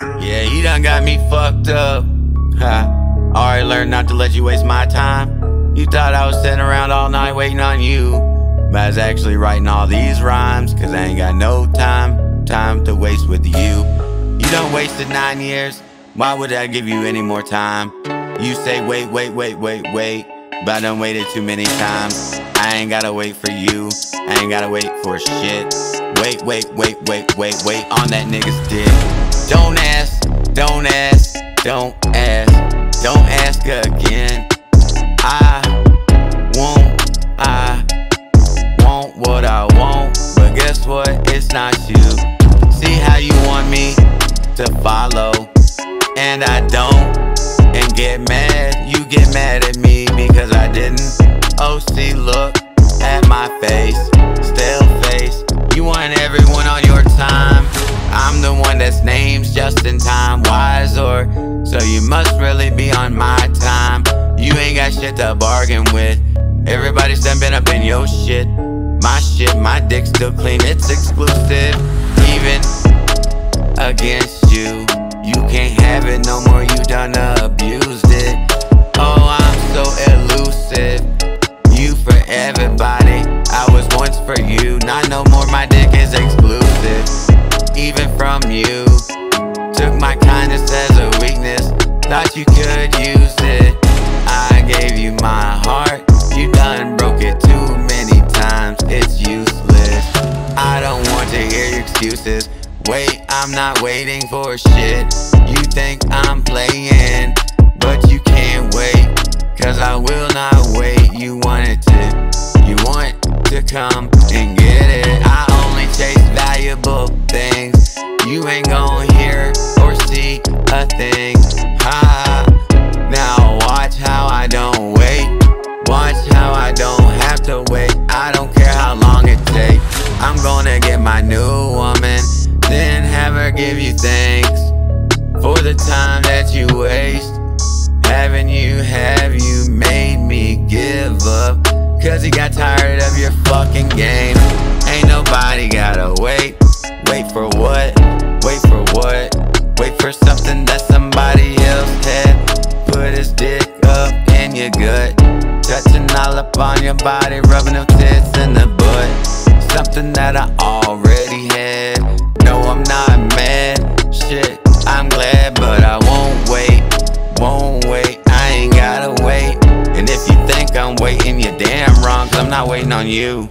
Yeah, you done got me fucked up. Ha. Already learned not to let you waste my time. You thought I was sitting around all night waiting on you. But I was actually writing all these rhymes, cause I ain't got no time, time to waste with you. You done wasted nine years, why would I give you any more time? You say wait, wait, wait, wait, wait, but I done waited too many times. I ain't gotta wait for you, I ain't gotta wait for shit. Wait, wait, wait, wait, wait, wait on that nigga's dick. Don't ask, don't ask, don't ask, don't ask again. I won't, I want what I want, but guess what? It's not you. See how you want me to follow, and I don't, and get mad. You get mad at me Justin Time Whyzork so you must really be on my time. You ain't got shit to bargain with. Everybody's stepping up in your shit. My shit, my dick still clean, it's exclusive. Even against you, you can't have it no more. You done abused it. Oh, I'm so elusive. You for everybody. I was once for you, not no more. My dick is exclusive. Even from you, my kindness as a weakness. Thought you could use it. I gave you my heart. You done broke it too many times. It's useless. I don't want to hear your excuses. Wait, I'm not waiting for shit. You think I'm playing, but you can't wait. Cause I will not wait. You wanted to, you want to come and get it. I only chase valuable things. You ain't or see a thing. Ha. Now watch how I don't wait. Watch how I don't have to wait. I don't care how long it takes. I'm gonna get my new woman, then have her give you thanks for the time that you waste. Having you, have you made me give up? Cause he got tired of your fucking game. Ain't nobody gotta wait. Wait for what? Wait for what? Wait for something somebody else had. Put his dick up in your gut. Touching all up on your body, rubbing them tits in the butt. Something that I already had. No, I'm not mad. Shit, I'm glad, but I won't wait. Won't wait, I ain't gotta wait. And if you think I'm waiting, you're damn wrong, cause I'm not waiting on you.